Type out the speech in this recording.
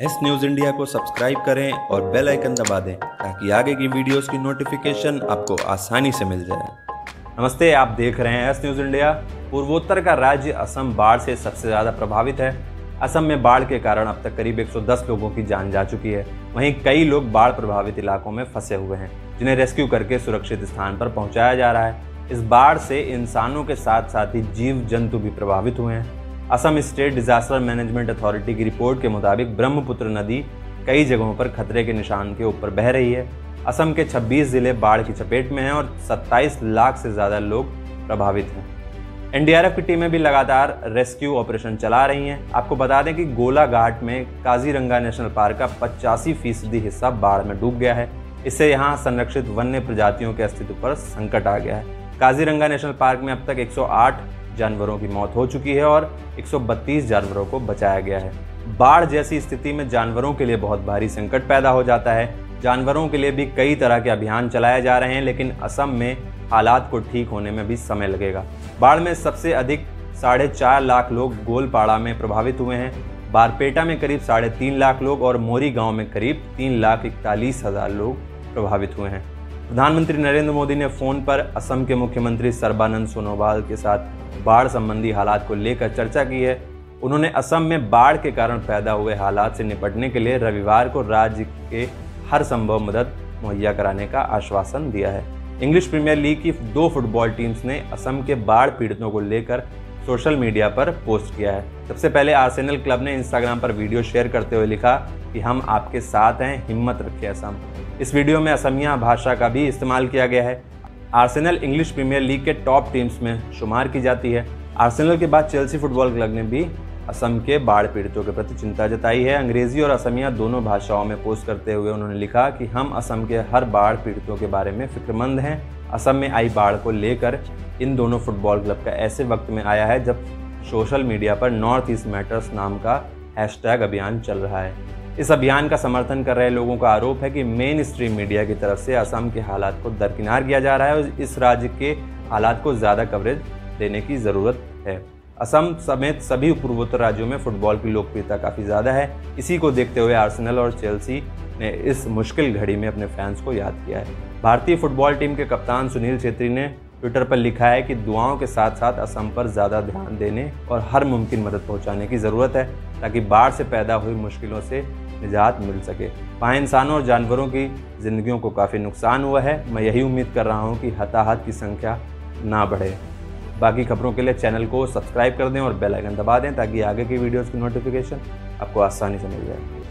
S news India को subscribe करें और बेल आइकन दबा दें ताकि आगे की वीडियोस की नोटिफिकेशन आपको आसानी से मिल जाए। नमस्ते, आप देख रहे हैं एस न्यूज़ इंडिया। पूर्वोत्तर का राज्य असम बाढ़ से सबसे ज़्यादा प्रभावित है। असम में बाढ़ के कारण अब तक करीब 110 लोगों की जान जा चुकी है। वहीं कई लोग बाढ़ प्रभावित इलाकों में फंसे हुए हैं, जिन्हें रेस्क्यू करके सुरक्षित स्थान पर पहुँचाया जा रहा है। इस बाढ़ से इंसानों के साथ साथ ही जीव जंतु भी प्रभावित हुए हैं। Assam state disaster management authority की रिपोर्ट के मुताबिक ब्रह्मपुत्र नदी कई जगहों पर खतरे के निशान के ऊपर बह रही है। असम के 26 ज़िले बाढ़ की चपेट में हैं और 27 लाख से ज़्यादा लोग प्रभावित हैं। एनडीआरएफ की टीमें भी लगातार रेस्क्यू ऑपरेशन चला रही हैं। आपको बता दें कि गोला घाट में काजीरंगा नेशनल पार्क का पचासी फ़ीसदी हिस्सा बाढ़ में डूब गया है। इससे यहाँ संरक्षित वन्य प्रजातियों के अस्तित्व पर संकट आ गया है। काजीरंगा नेशनल पार्क में अब तक 108 जानवरों की मौत हो चुकी है और 132 जानवरों को बचाया गया है। बाढ़ जैसी स्थिति में जानवरों के लिए बहुत भारी संकट पैदा हो जाता है। जानवरों के लिए भी कई तरह के अभियान चलाए जा रहे हैं, लेकिन असम में हालात को ठीक होने में भी समय लगेगा। बाढ़ में सबसे अधिक साढ़े चार लाख लोग गोलपाड़ा में प्रभावित हुए हैं। बारपेटा में करीब साढ़े तीन लाख लोग और मोरी गाँव में करीब तीन लाख इकतालीस हज़ार लोग प्रभावित हुए हैं। प्रधानमंत्री नरेंद्र मोदी ने फ़ोन पर असम के मुख्यमंत्री सर्बानंद सोनोवाल के साथ बाढ़ संबंधी हालात को लेकर चर्चा की है। उन्होंने असम में बाढ़ के कारण पैदा हुए हालात से निपटने के लिए रविवार को राज्य के हर संभव मदद मुहैया कराने का आश्वासन दिया है। इंग्लिश प्रीमियर लीग की दो फुटबॉल टीम्स ने असम के बाढ़ पीड़ितों को लेकर सोशल मीडिया पर पोस्ट किया है। सबसे पहले आर्सेनल क्लब ने इंस्टाग्राम पर वीडियो शेयर करते हुए लिखा कि हम आपके साथ हैं, हिम्मत रखे असम। इस वीडियो में असमिया भाषा का भी इस्तेमाल किया गया है। आर्सेनल इंग्लिश प्रीमियर लीग के टॉप टीम्स में शुमार की जाती है। आर्सेनल के बाद चेल्सी फुटबॉल क्लब ने भी असम के बाढ़ पीड़ितों के प्रति चिंता जताई है। अंग्रेज़ी और असमिया दोनों भाषाओं में पोस्ट करते हुए उन्होंने लिखा कि हम असम के हर बाढ़ पीड़ितों के बारे में फिक्रमंद हैं। असम में आई बाढ़ को लेकर इन दोनों फुटबॉल क्लब का ऐसे वक्त में आया है जब सोशल मीडिया पर नॉर्थ ईस्ट मैटर्स नाम का हैशटैग अभियान चल रहा है। इस अभियान का समर्थन कर रहे लोगों का आरोप है कि मेन स्ट्रीम मीडिया की तरफ़ से असम के हालात को दरकिनार किया जा रहा है और इस राज्य के हालात को ज़्यादा कवरेज देने की ज़रूरत है। असम समेत सभी पूर्वोत्तर राज्यों में फुटबॉल की लोकप्रियता काफ़ी ज़्यादा है। इसी को देखते हुए आर्सेनल और चेल्सी ने इस मुश्किल घड़ी में अपने फैंस को याद किया है। भारतीय फुटबॉल टीम के कप्तान सुनील छेत्री ने ट्विटर पर लिखा है कि दुआओं के साथ साथ असम पर ज़्यादा ध्यान देने और हर मुमकिन मदद पहुँचाने की ज़रूरत है, ताकि बाढ़ से पैदा हुई मुश्किलों से निजात मिल सके। वहाँ इंसानों और जानवरों की ज़िंदगियों को काफ़ी नुकसान हुआ है। मैं यही उम्मीद कर रहा हूँ कि हताहत की संख्या ना बढ़े। बाकी खबरों के लिए चैनल को सब्सक्राइब कर दें और बेल आइकन दबा दें ताकि आगे की वीडियोस की नोटिफिकेशन आपको आसानी से मिल जाए।